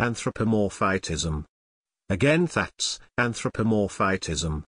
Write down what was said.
anthropomorphitism. Again that's, anthropomorphitism.